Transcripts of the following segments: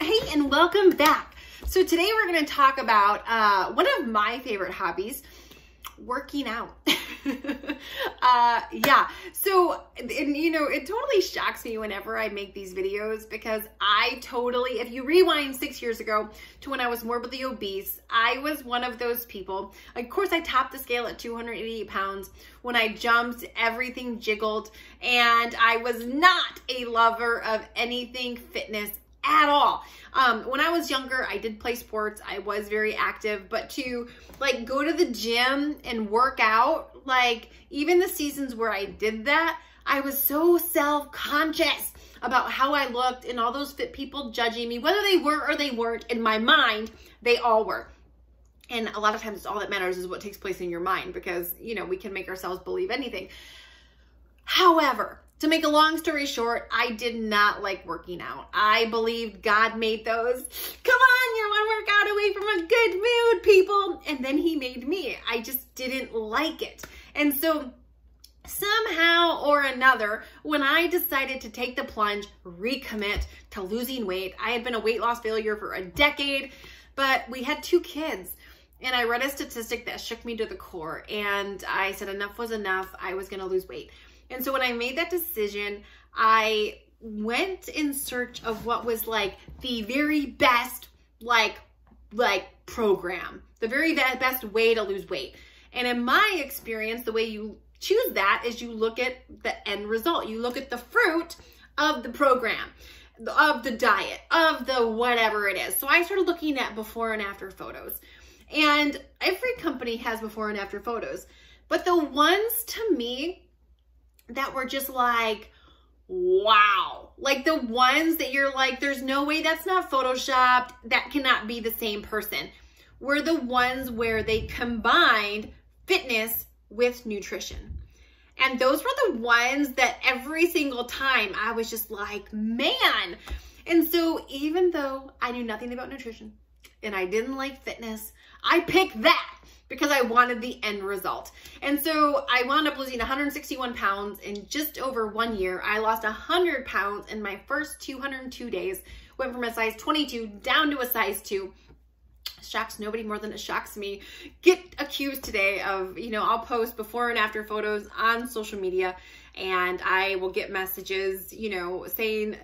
Hey, and welcome back. So today we're going to talk about uh, one of my favorite hobbies, working out. uh, yeah. So, and you know, it totally shocks me whenever I make these videos because I totally, if you rewind six years ago to when I was morbidly obese, I was one of those people. Of course, I topped the scale at 288 pounds. When I jumped, everything jiggled and I was not a lover of anything fitness at all. Um, when I was younger, I did play sports. I was very active, but to like go to the gym and work out, like even the seasons where I did that, I was so self-conscious about how I looked and all those fit people judging me, whether they were or they weren't. In my mind, they all were. And a lot of times all that matters is what takes place in your mind because, you know, we can make ourselves believe anything. However, to make a long story short, I did not like working out. I believed God made those, come on, you're one workout away from a good mood, people. And then he made me. I just didn't like it. And so somehow or another, when I decided to take the plunge, recommit to losing weight, I had been a weight loss failure for a decade, but we had two kids. And I read a statistic that shook me to the core. And I said enough was enough. I was going to lose weight. And so when I made that decision, I went in search of what was like the very best, like, like program, the very best way to lose weight. And in my experience, the way you choose that is you look at the end result. You look at the fruit of the program, of the diet, of the whatever it is. So I started looking at before and after photos. And every company has before and after photos. But the ones to me that were just like, wow. Like the ones that you're like, there's no way that's not photoshopped. That cannot be the same person. Were the ones where they combined fitness with nutrition. And those were the ones that every single time I was just like, man. And so even though I knew nothing about nutrition and I didn't like fitness, I picked that because I wanted the end result. And so I wound up losing 161 pounds in just over one year. I lost 100 pounds in my first 202 days, went from a size 22 down to a size 2 shocks nobody more than it shocks me. Get accused today of, you know, I'll post before and after photos on social media and I will get messages, you know, saying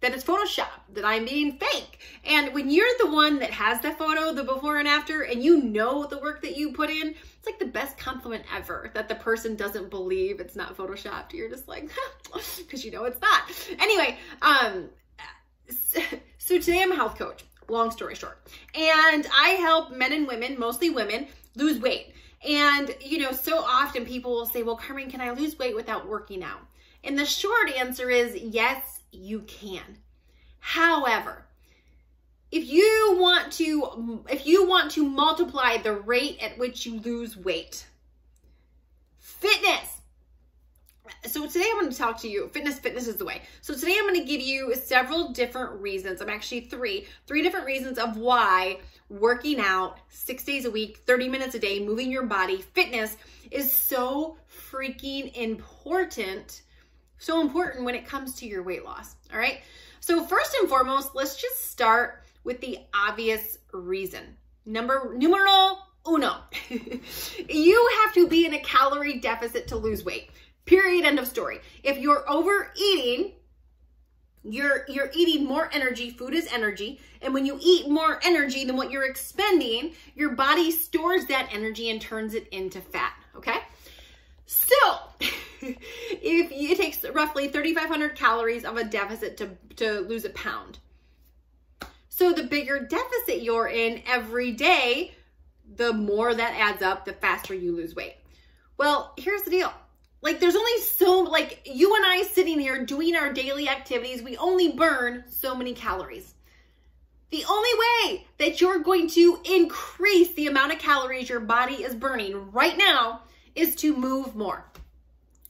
that it's Photoshop, that I'm being fake. And when you're the one that has the photo, the before and after, and you know the work that you put in, it's like the best compliment ever that the person doesn't believe it's not Photoshopped. You're just like, because you know it's not. Anyway, um, so today I'm a health coach, long story short. And I help men and women, mostly women, lose weight. And, you know, so often people will say, well, Carmen, can I lose weight without working out? And the short answer is yes, you can. However, if you want to if you want to multiply the rate at which you lose weight, fitness. So today I'm going to talk to you, fitness, fitness is the way. So today I'm going to give you several different reasons. I'm actually three, three different reasons of why working out six days a week, 30 minutes a day, moving your body, fitness is so freaking important so important when it comes to your weight loss. All right. So first and foremost, let's just start with the obvious reason. Number numero uno. you have to be in a calorie deficit to lose weight. Period. End of story. If you're overeating, you're you're eating more energy. Food is energy. And when you eat more energy than what you're expending, your body stores that energy and turns it into fat. Okay? So, if it takes roughly 3,500 calories of a deficit to, to lose a pound. So the bigger deficit you're in every day, the more that adds up, the faster you lose weight. Well, here's the deal. Like there's only so, like you and I sitting here doing our daily activities, we only burn so many calories. The only way that you're going to increase the amount of calories your body is burning right now is to move more.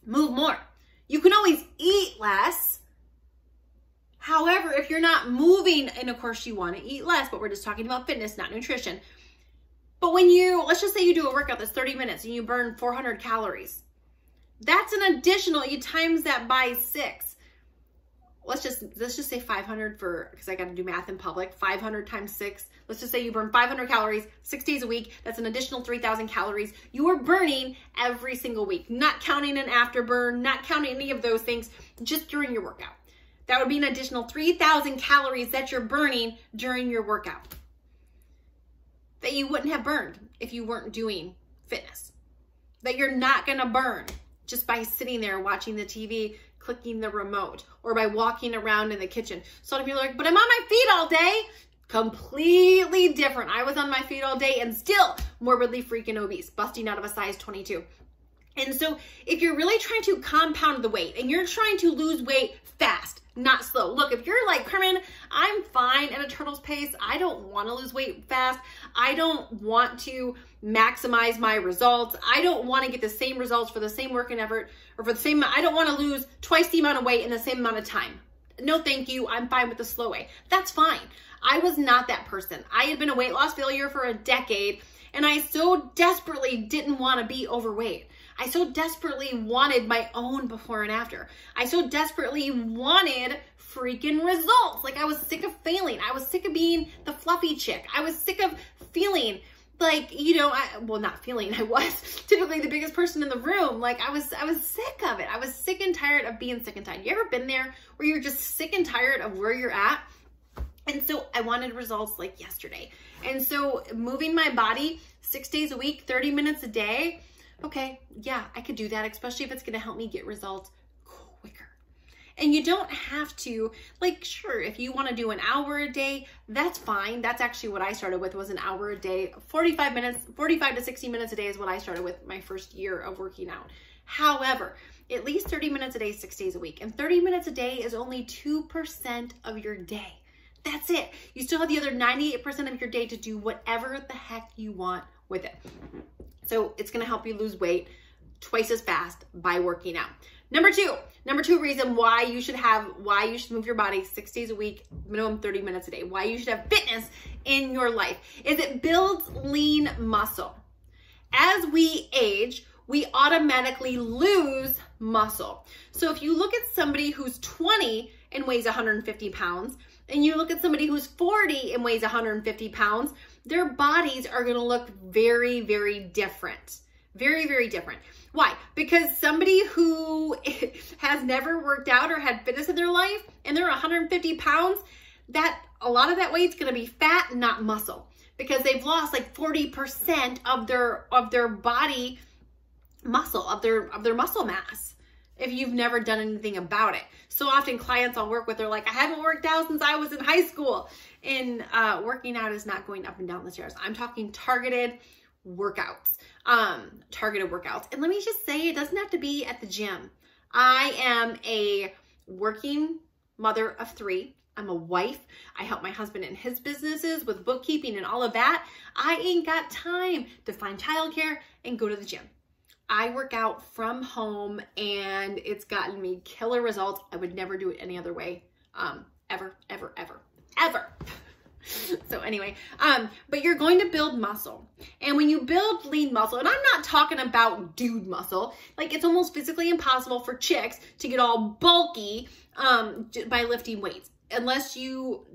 Move more. You can always eat less. However, if you're not moving, and of course you want to eat less, but we're just talking about fitness, not nutrition. But when you, let's just say you do a workout that's 30 minutes and you burn 400 calories. That's an additional, you times that by six. Let's just let's just say 500 for because I got to do math in public. 500 times six. Let's just say you burn 500 calories six days a week. That's an additional 3,000 calories you are burning every single week. Not counting an afterburn, not counting any of those things, just during your workout. That would be an additional 3,000 calories that you're burning during your workout that you wouldn't have burned if you weren't doing fitness. That you're not gonna burn just by sitting there watching the TV, clicking the remote, or by walking around in the kitchen. So a lot of people are like, but I'm on my feet all day. Completely different. I was on my feet all day and still morbidly freaking obese, busting out of a size 22. And so if you're really trying to compound the weight and you're trying to lose weight fast, not slow. Look, if you're like, Carmen, I'm fine at a turtle's pace. I don't want to lose weight fast. I don't want to maximize my results. I don't want to get the same results for the same work and effort or for the same, I don't want to lose twice the amount of weight in the same amount of time. No, thank you. I'm fine with the slow way. That's fine. I was not that person. I had been a weight loss failure for a decade and I so desperately didn't want to be overweight. I so desperately wanted my own before and after. I so desperately wanted freaking results. Like I was sick of failing. I was sick of being the fluffy chick. I was sick of feeling like, you know, I, well, not feeling, I was typically the biggest person in the room. Like I was, I was sick of it. I was sick and tired of being sick and tired. You ever been there where you're just sick and tired of where you're at? And so I wanted results like yesterday. And so moving my body six days a week, 30 minutes a day, okay, yeah, I could do that, especially if it's going to help me get results quicker. And you don't have to, like, sure, if you want to do an hour a day, that's fine. That's actually what I started with was an hour a day, 45 minutes, 45 to 60 minutes a day is what I started with my first year of working out. However, at least 30 minutes a day, six days a week. And 30 minutes a day is only 2% of your day. That's it. You still have the other 98% of your day to do whatever the heck you want with it. So it's gonna help you lose weight twice as fast by working out. Number two, number two reason why you should have, why you should move your body six days a week, minimum 30 minutes a day, why you should have fitness in your life is it builds lean muscle. As we age, we automatically lose muscle. So if you look at somebody who's 20 and weighs 150 pounds, and you look at somebody who's 40 and weighs 150 pounds, their bodies are gonna look very, very different. Very, very different. Why? Because somebody who has never worked out or had fitness in their life and they're 150 pounds, that a lot of that weight's gonna be fat, not muscle. Because they've lost like 40% of their of their body muscle, of their of their muscle mass if you've never done anything about it. So often clients I'll work with are like, I haven't worked out since I was in high school. And uh, working out is not going up and down the stairs. I'm talking targeted workouts, um, targeted workouts. And let me just say, it doesn't have to be at the gym. I am a working mother of three. I'm a wife. I help my husband in his businesses with bookkeeping and all of that. I ain't got time to find childcare and go to the gym. I work out from home and it's gotten me killer results. I would never do it any other way. Um, ever, ever, ever, ever. so anyway, um, but you're going to build muscle. And when you build lean muscle, and I'm not talking about dude muscle, like it's almost physically impossible for chicks to get all bulky um, by lifting weights, unless you,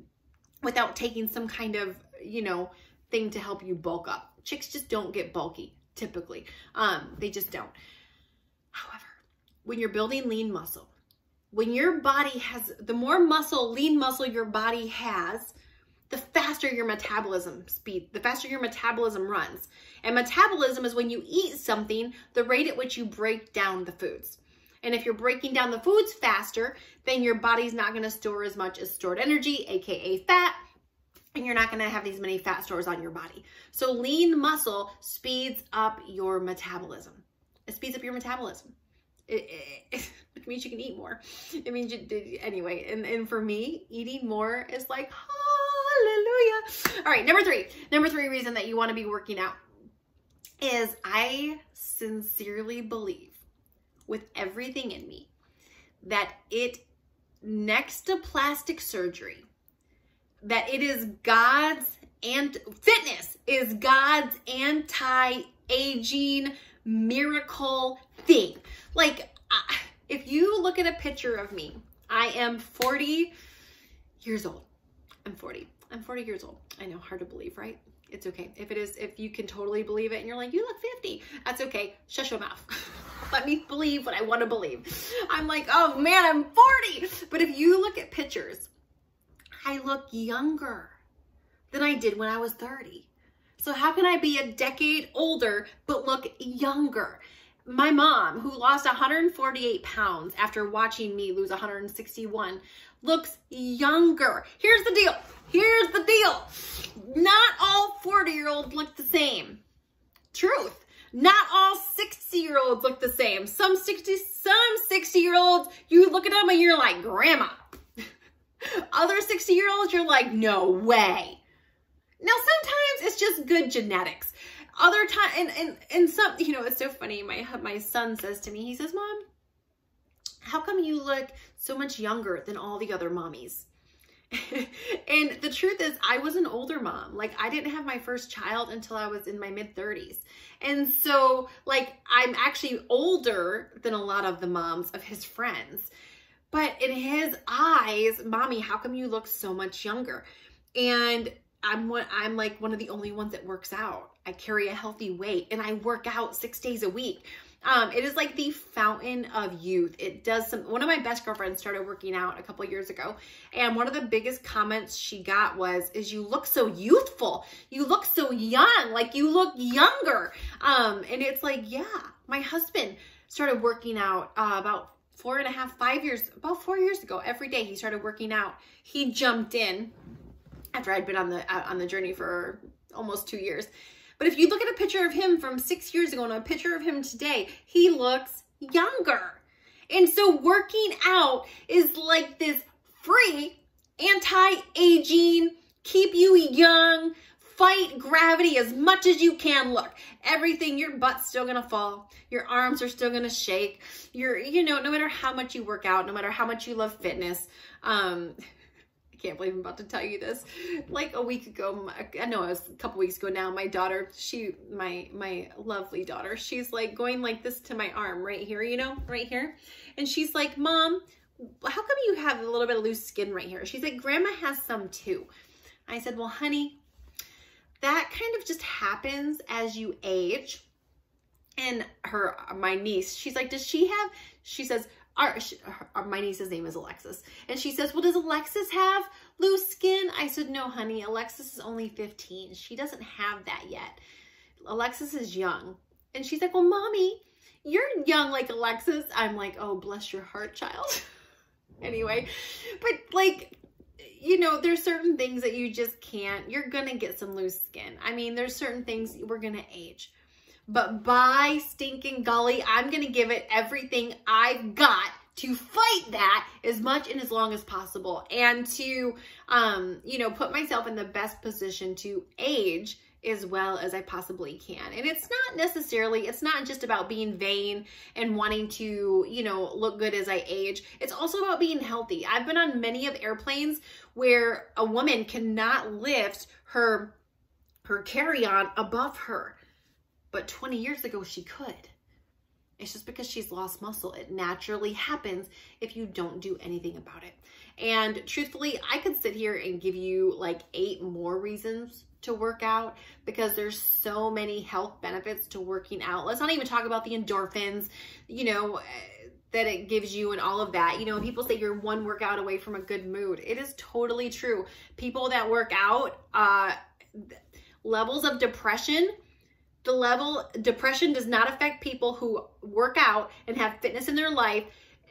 without taking some kind of, you know, thing to help you bulk up. Chicks just don't get bulky typically. Um, they just don't. However, when you're building lean muscle, when your body has, the more muscle, lean muscle your body has, the faster your metabolism speed, the faster your metabolism runs. And metabolism is when you eat something, the rate at which you break down the foods. And if you're breaking down the foods faster, then your body's not going to store as much as stored energy, aka fat, and you're not to have these many fat stores on your body. So lean muscle speeds up your metabolism. It speeds up your metabolism. It, it, it means you can eat more. It means you, anyway, and, and for me, eating more is like, hallelujah. All right, number three. Number three reason that you want to be working out is I sincerely believe with everything in me that it, next to plastic surgery, that it is God's and fitness is God's anti-aging miracle thing. Like if you look at a picture of me, I am 40 years old. I'm 40. I'm 40 years old. I know, hard to believe, right? It's okay. If it is, if you can totally believe it and you're like, you look 50, that's okay. Shut your mouth. Let me believe what I want to believe. I'm like, oh man, I'm 40. But if you look at pictures, I look younger than I did when I was 30. So how can I be a decade older but look younger? My mom, who lost 148 pounds after watching me lose 161, looks younger. Here's the deal. Here's the deal. Not all 40 year olds look the same. Truth. Not all 60 year olds look the same. Some 60, some 60 year olds, you look at them and you're like, grandma. Other 60 year olds, you're like, no way. Now, sometimes it's just good genetics. Other time, and, and, and some, you know, it's so funny. My, my son says to me, he says, mom, how come you look so much younger than all the other mommies? and the truth is, I was an older mom. Like, I didn't have my first child until I was in my mid 30s. And so, like, I'm actually older than a lot of the moms of his friends. But in his eyes, mommy, how come you look so much younger? And I'm what I'm like one of the only ones that works out. I carry a healthy weight and I work out six days a week. Um, it is like the fountain of youth. It does some, one of my best girlfriends started working out a couple years ago. And one of the biggest comments she got was, is you look so youthful. You look so young, like you look younger. Um, and it's like, yeah, my husband started working out uh, about four and a half, five years, about four years ago. Every day he started working out. He jumped in after I'd been on the, uh, on the journey for almost two years. But if you look at a picture of him from six years ago and a picture of him today, he looks younger. And so working out is like this free anti-aging, keep you young, fight gravity as much as you can. Look, everything, your butt's still gonna fall. Your arms are still gonna shake. You're, you know, no matter how much you work out, no matter how much you love fitness, um, I can't believe I'm about to tell you this. Like a week ago, I know it was a couple weeks ago now, my daughter, she, my, my lovely daughter, she's like going like this to my arm right here, you know, right here. And she's like, mom, how come you have a little bit of loose skin right here? She's like, grandma has some too. I said, well, honey, that kind of just happens as you age. And her, my niece, she's like, does she have, she says, our, our, uh, my niece's name is Alexis. And she says, well, does Alexis have loose skin? I said, no, honey, Alexis is only 15. She doesn't have that yet. Alexis is young. And she's like, well, mommy, you're young like Alexis. I'm like, oh, bless your heart, child. anyway, but like, you know, there's certain things that you just can't, you're going to get some loose skin. I mean, there's certain things we're going to age. But by stinking golly, I'm going to give it everything I've got to fight that as much and as long as possible and to, um, you know, put myself in the best position to age as well as I possibly can. And it's not necessarily, it's not just about being vain and wanting to, you know, look good as I age. It's also about being healthy. I've been on many of airplanes where a woman cannot lift her her carry-on above her but 20 years ago she could. It's just because she's lost muscle. It naturally happens if you don't do anything about it. And truthfully, I could sit here and give you like eight more reasons to work out because there's so many health benefits to working out. Let's not even talk about the endorphins, you know, that it gives you and all of that. You know, people say you're one workout away from a good mood. It is totally true. People that work out, uh, levels of depression the level depression does not affect people who work out and have fitness in their life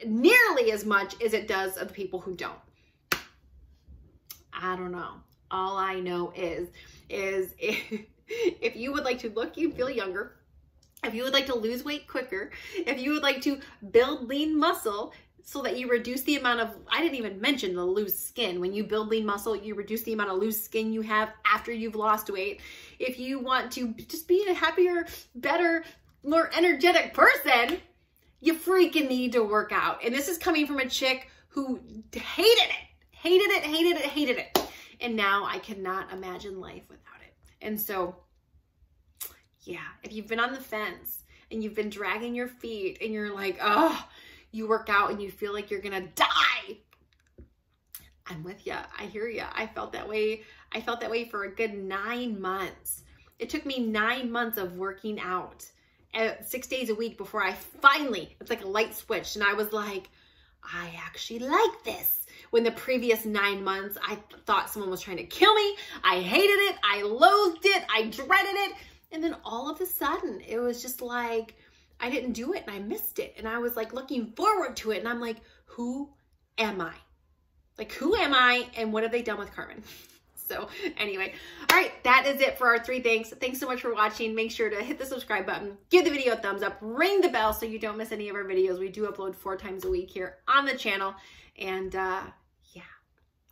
nearly as much as it does of the people who don't. I don't know. All I know is, is if, if you would like to look and feel younger, if you would like to lose weight quicker, if you would like to build lean muscle, so that you reduce the amount of, I didn't even mention the loose skin. When you build lean muscle, you reduce the amount of loose skin you have after you've lost weight. If you want to just be a happier, better, more energetic person, you freaking need to work out. And this is coming from a chick who hated it, hated it, hated it, hated it. And now I cannot imagine life without it. And so, yeah, if you've been on the fence and you've been dragging your feet and you're like, oh, you work out and you feel like you're gonna die I'm with you. I hear you. I felt that way. I felt that way for a good nine months. It took me nine months of working out six days a week before I finally, it's like a light switch. And I was like, I actually like this. When the previous nine months, I thought someone was trying to kill me. I hated it. I loathed it. I dreaded it. And then all of a sudden, it was just like, I didn't do it and I missed it. And I was like looking forward to it. And I'm like, who am I? Like, who am I and what have they done with Carmen? So anyway, all right, that is it for our three things. Thanks so much for watching. Make sure to hit the subscribe button, give the video a thumbs up, ring the bell so you don't miss any of our videos. We do upload four times a week here on the channel. And uh,